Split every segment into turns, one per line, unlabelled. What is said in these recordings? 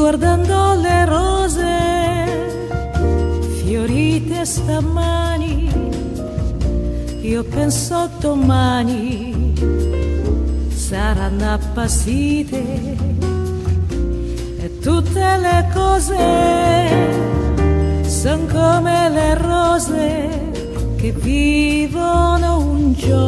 guardando le rose fiorite stamani, io penso domani saranno appassite e tutte le cose sono come le rose che vivono un giorno,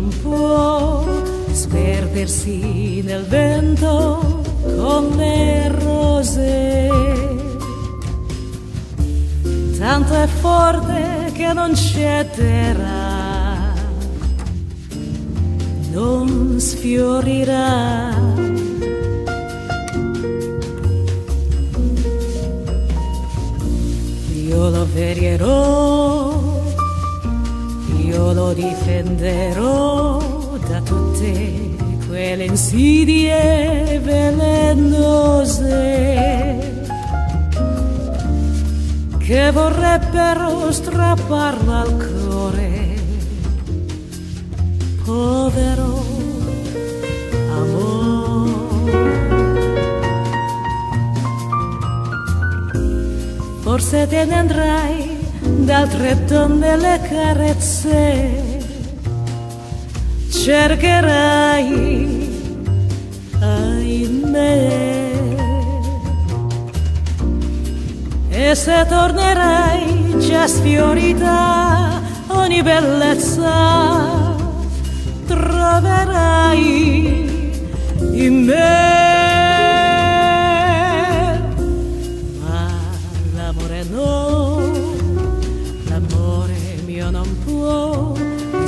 non può sperdersi nel vento con le rose. Tanto è forte che non cederà non sfiorirà. Io lo verierò, io lo difenderò tutte quelle insidie velenose che vorrebbero strapparlo al cuore povero amore. Forse te ne andrai d'altre donne le carezze, cercherai, ahimè. E se tornerai già sfiorita ogni bellezza troverai in me. Ma l'amore no, l'amore mio non può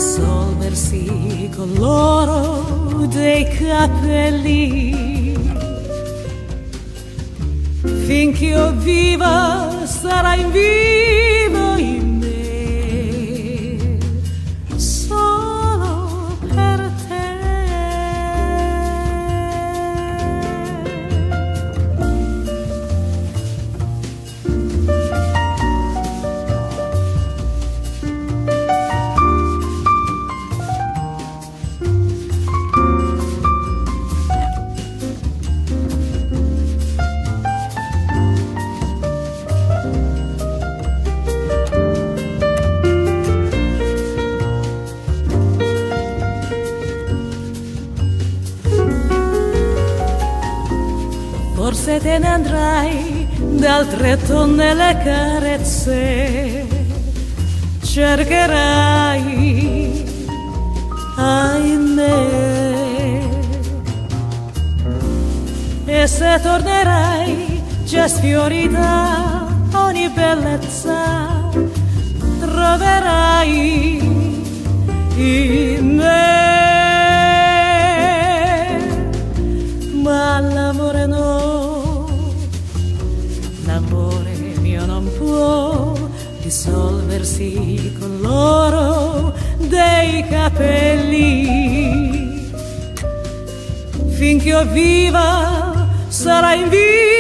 dissolversi con l'oro dei capelli. Finché io viva sarà in vivo forse te ne andrai d'altre tonne le carezze. Cercherai ahimè. E se tornerai già sfiorita ogni bellezza. Troverai in me. Ma l'amore no, dissolversi con l'oro dei capelli. Finché io viva sarà in vita